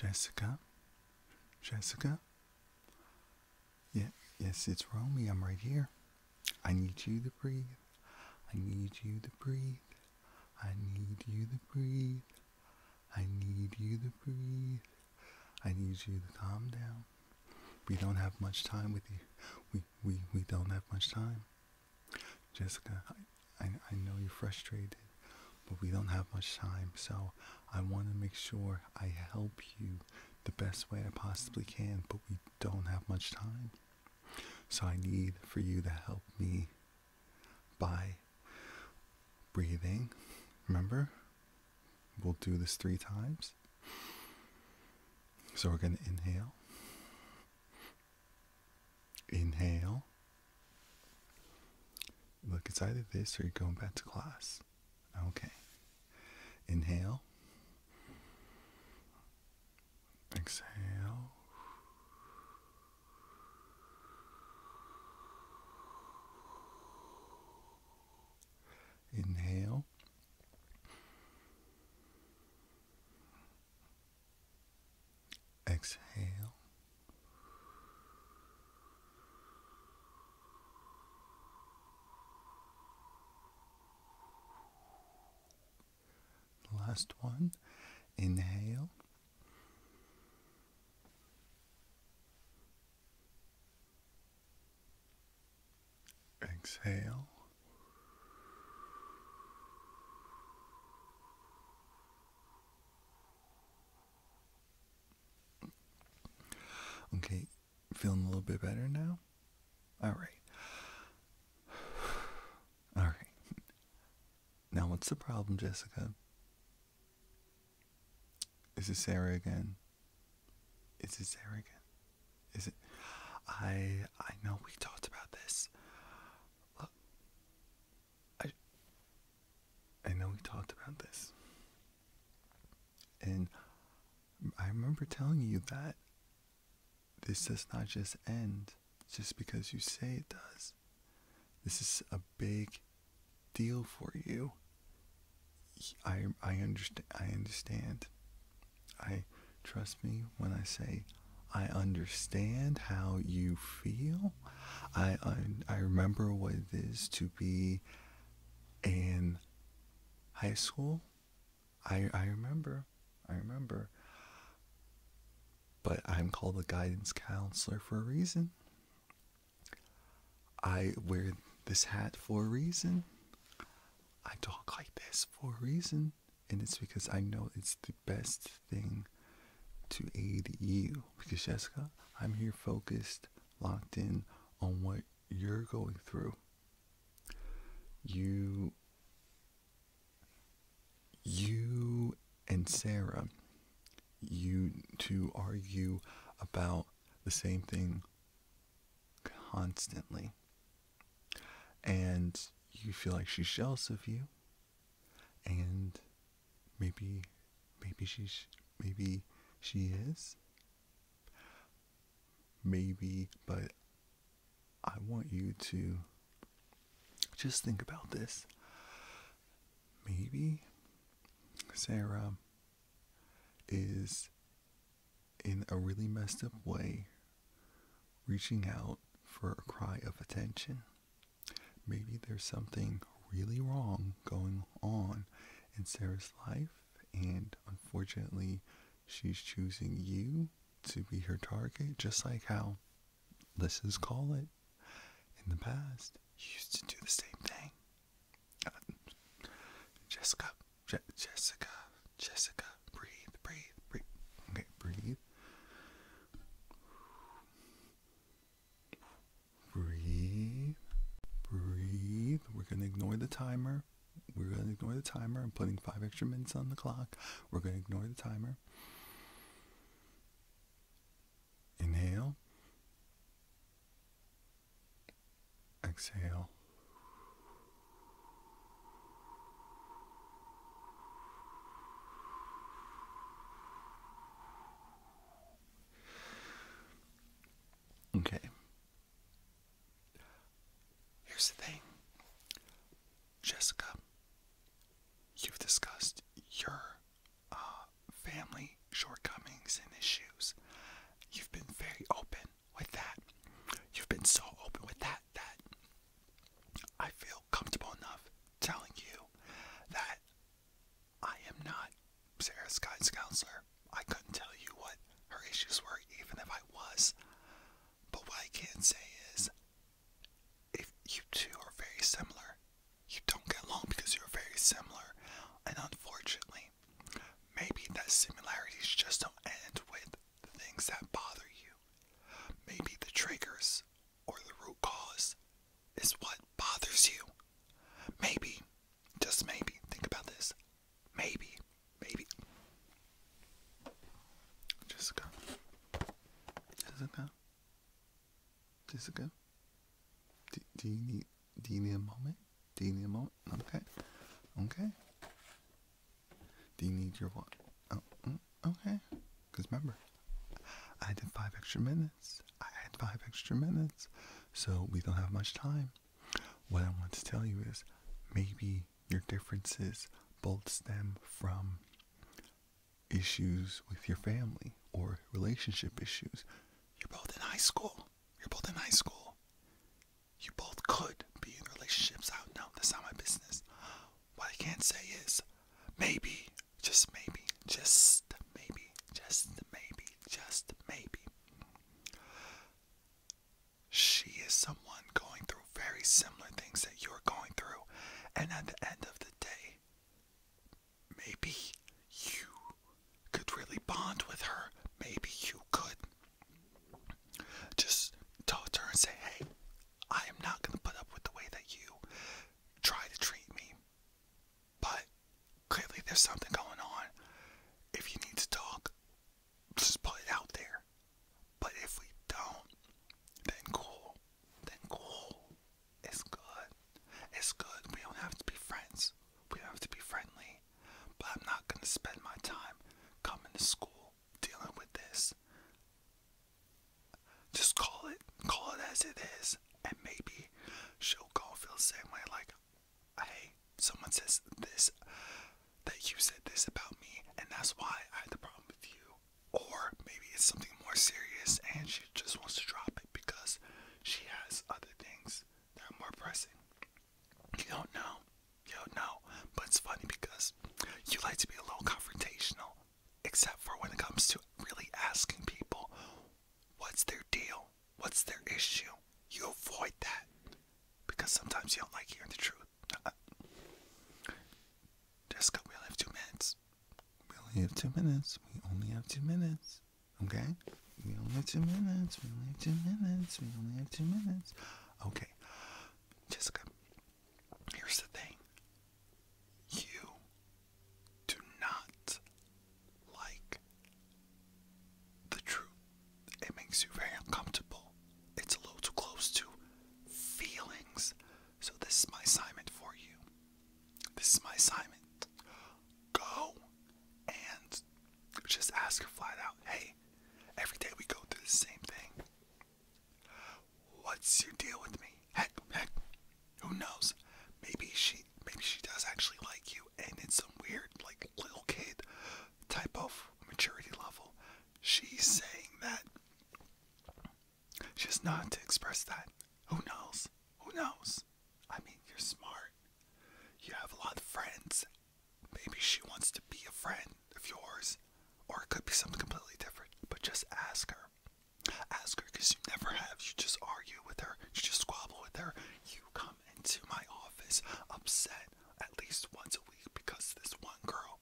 Jessica? Jessica? Yeah, yes, it's Romie. I'm right here. I need you to breathe. I need you to breathe. I need you to breathe. I need you to breathe. I need you to calm down. We don't have much time with you. We we, we don't have much time. Jessica, I, I, I know you're frustrated, but we don't have much time, so I want to make sure I help you the best way I possibly can, but we don't have much time. So I need for you to help me by breathing. Remember? We'll do this three times. So we're going to inhale. Inhale. Look, it's either this or you're going back to class. Okay. Inhale. Exhale. Inhale. Exhale. Last one. Inhale. Exhale. Okay, feeling a little bit better now? All right. All right. Now, what's the problem, Jessica? Is it Sarah again? Is it Sarah again? Is it? I I know we talked about this. I I know we talked about this, and I remember telling you that this does not just end just because you say it does. This is a big deal for you. I I understand. I understand. I trust me when I say I understand how you feel. I I, I remember what it is to be in high school. I I remember. I remember. But I'm called a guidance counselor for a reason. I wear this hat for a reason. I talk like this for a reason. And it's because I know it's the best thing to aid you. Because, Jessica, I'm here focused, locked in on what you're going through. You, you and Sarah, you two argue about the same thing constantly. And you feel like she's jealous of you. And maybe maybe she's maybe she is. Maybe, but I want you to just think about this. Maybe Sarah is in a really messed up way reaching out for a cry of attention. Maybe there's something really wrong going on in Sarah's life, and unfortunately, she's choosing you to be her target, just like how, let's just call it, in the past, you used to do the same thing. Uh, Jessica, Je- Jessica, Jessica, breathe, breathe, breathe. Okay, breathe. Breathe. Breathe. We're going to ignore the timer. We're going to ignore the timer. I'm putting five extra minutes on the clock. We're going to ignore the timer. Inhale. Exhale. Okay. Here's the thing Jessica, you've discussed your uh, family shortcomings recent issues. You've been very open with that. You've been so open with that that I feel comfortable enough telling you that I am not Sarah's guidance counselor. I couldn't tell you what her issues were, even if I was. But what I can say is, if you two are very similar, you don't get along because you're very similar, and unfortunately, maybe that similarities just don't end with the things that bother you. Maybe the triggers or the root cause is what bothers you. Maybe, just maybe, think about this. Maybe, maybe. Jessica. Jessica. Jessica. Do, you need do you need a moment? Do you need a moment? Okay. Okay. Do you need your what? Oh, mm, okay. Because remember, I did five extra minutes. I had five extra minutes. So we don't have much time. What I want to tell you is maybe your differences both stem from issues with your family or relationship issues. You're both in high school. You're both in high school. You both could be in relationships. I don't know. That's not my business. What I can't say is maybe, just maybe, just maybe, just maybe, just maybe. She is someone going through very similar things that you're going through. And at the end of the day, maybe you could really bond with her. Maybe you could just talk to her and say, hey, I am not going to put up with the way that you try to treat me. But clearly there's something going on. If you need to talk, just put it out there. But if we don't, then cool. Then cool. It's good. It's good. We don't have to be friends. We don't have to be friendly. But I'm not going to spend my time coming to school dealing with this. Just call it, call it as it is, and maybe she'll go and feel the same way. Like, hey, someone says this, you said this about me, and that's why I had the problem with you. Or maybe it's something more serious, and she just wants to drop it because she has other things that are more pressing. You don't know. You don't know. But it's funny because you like to be a little confrontational, except for when it comes to really asking people what's their deal, what's their issue. You avoid that because sometimes you don't like hearing the truth. Uh, Jessica, we only have two minutes. We have two minutes. We only have two minutes. Okay? We only have two minutes. We only have two minutes. We only have two minutes. Okay. Jessica, here's the thing. You do not like the truth. It makes you very uncomfortable. It's a little too close to feelings. So this is my assignment for you. This is my assignment. Go and just ask her flat out, hey, every day we go through the same thing. What's your deal with me? Heck, heck, who knows? Maybe she, maybe she does actually like you, and it's some weird, like little kid type of maturity level. She's saying that she's not to express that. Who knows? Who knows? I mean, you're smart. You have a lot of friends. Maybe she wants to be a friend of yours, or it could be something completely different. But just ask her. Ask her because you never have. You just argue with her. You just squabble with her. You come into my office upset at least once a week because this one girl.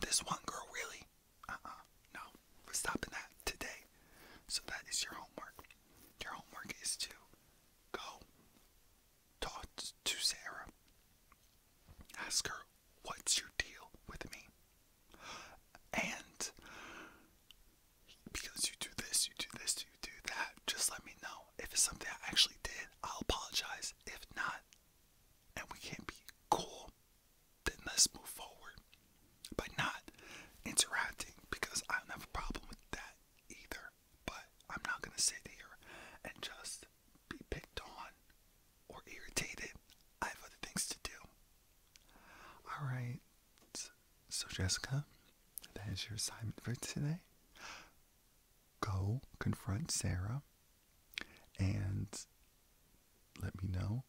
This one girl, really? Uh uh No. We're stopping that today. So that is your homework. Your homework is to go talk to Sarah. Ask her, what's your deal with me? And because you do this, you do this, you do that, just let me know. If it's something I actually did, I'll apologize. If not, and we can't be cool, then let's move forward by not interacting because I don't have a problem with that either. But I'm not gonna sit here and just be picked on or irritated. I have other things to do. Alright. So Jessica, that is your assignment for today. Go confront Sarah and let me know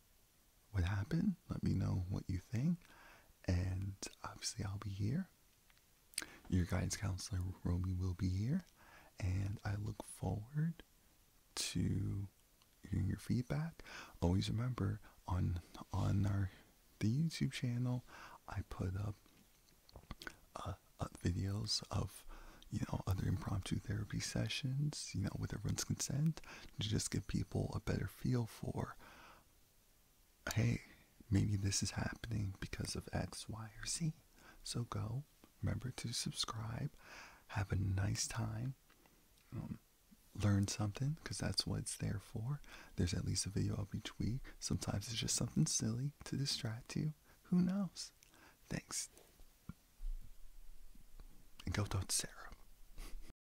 what happened. Let me know what you think. And obviously, I'll be here. Your guidance counselor, Romie, will be here. And I look forward to hearing your feedback. Always remember on on our the YouTube channel, I put up videos of you know other impromptu therapy sessions, you know, with everyone's consent, to just give people a better feel for, hey, maybe this is happening because of X, Y, or Z. So go. Remember to subscribe. Have a nice time. Um, learn something because that's what it's there for. There's at least a video of each week. Sometimes it's just something silly to distract you. Who knows? Thanks. And go to Sarah.